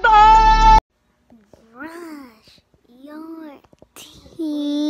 Brush your teeth.